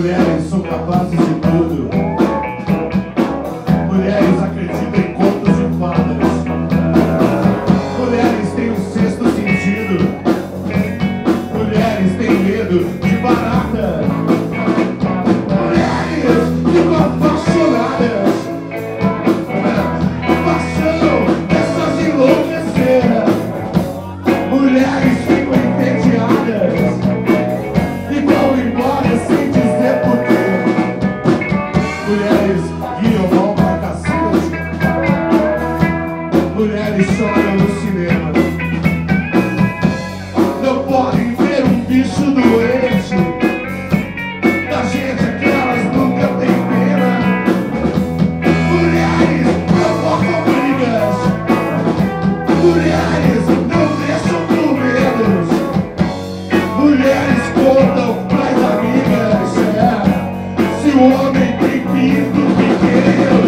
mulheres são capazes de tudo. homem tem que de